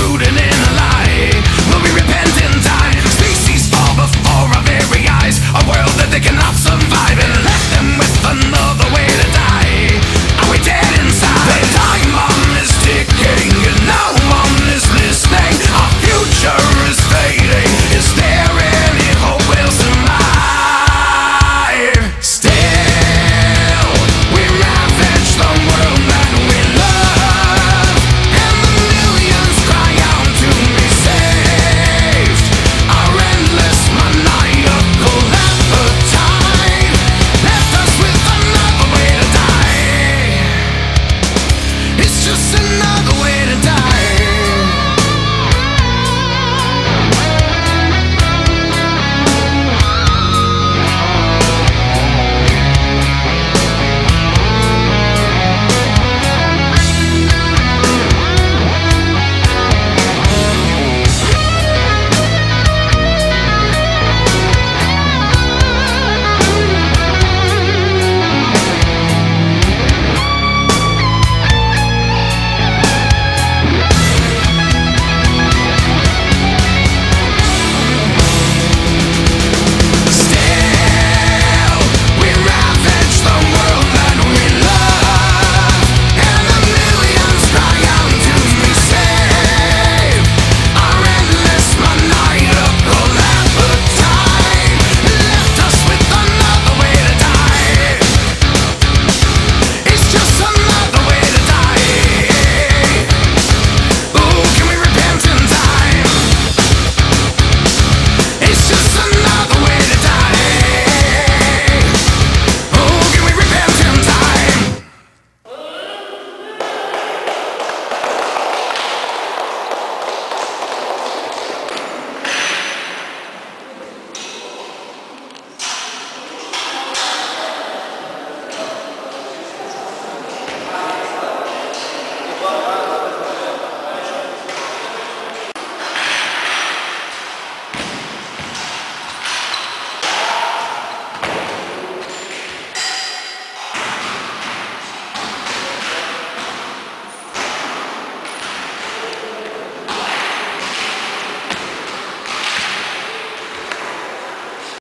rooting in.